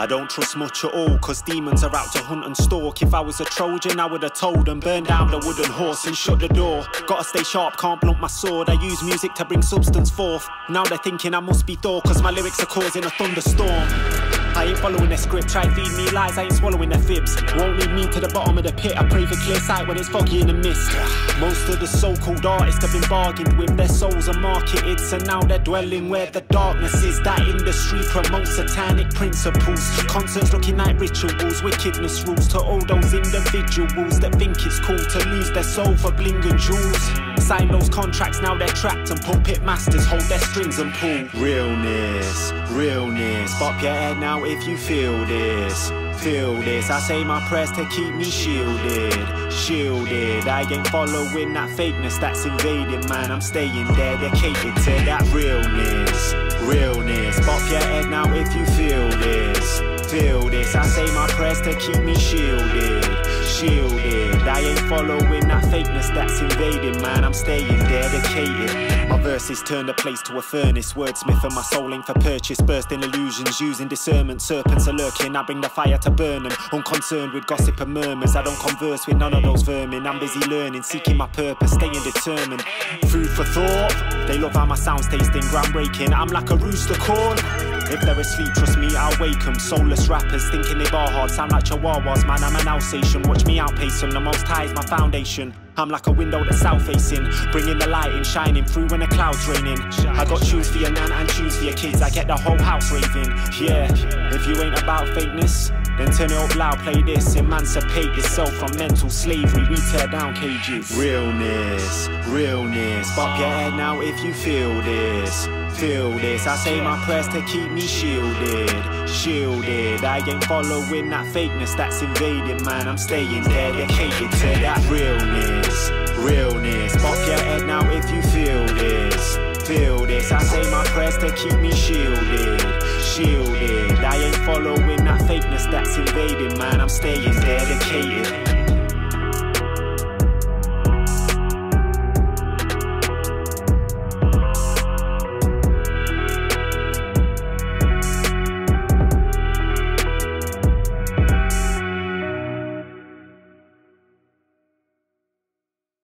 I don't trust much at all, cause demons are out to hunt and stalk. If I was a Trojan, I would have told and burned down the wooden horse and shut the door. Gotta stay sharp, can't blunt my sword. I use music to bring substance forth. Now they're thinking I must be Thor, cause my lyrics are causing a thunderstorm. I ain't following their script, try feed me lies, I ain't swallowing their fibs. Won't lead me to the bottom of the pit, I pray for clear sight when it's foggy in the mist. Most of the so called artists have been bargained with, their souls are marketed, so now they're dwelling where the darkness is. That industry promotes satanic principles. Concerts looking like rituals, wickedness rules to all those individuals that think it's cool to lose their soul for bling and jewels. Sign those contracts, now they're trapped, and pulpit masters hold their strings and pull. Realness, realness, pop your head now if you feel this. Feel this, I say my prayers to keep me shielded, shielded. I ain't following that fakeness that's invading, man. I'm staying dedicated to that realness, realness. Pop your head now if you feel this, feel this. I say my prayers to keep me shielded, shielded. I ain't following that fakeness that's invading, man. I'm staying dedicated. My verses turn the place to a furnace. Wordsmith and my soul ain't for purchase. Bursting illusions, using discernment. Serpents are lurking. I bring the fire to burn them. Unconcerned with gossip and murmurs. I don't converse with none of those vermin. I'm busy learning, seeking my purpose, staying determined. Food for thought. They love how my sounds tasting groundbreaking. I'm like a rooster corn. If they're asleep, trust me, I'll wake them. Soulless rappers thinking they bar hard, sound like chihuahuas. Man, I'm an Alsatian. Watch me outpace them. The most high is my foundation. I'm like a window that's south facing, bringing the light in, shining through when the clouds raining. I got tunes for your nan and tunes for your kids. I get the whole house raving. Yeah, if you ain't about fakeness, then turn it up loud, play this. Emancipate yourself from mental slavery. We tear down cages. Realness, realness. Bop your head now if you feel this. Feel this. I say my prayers to keep me shielded, shielded. I ain't following that fakeness that's invading, man. I'm staying dedicated to that realness, realness. Bop your head now if you feel this, prayers to keep me shielded, shielded. I ain't following that fakeness that's invading, man. I'm staying dedicated.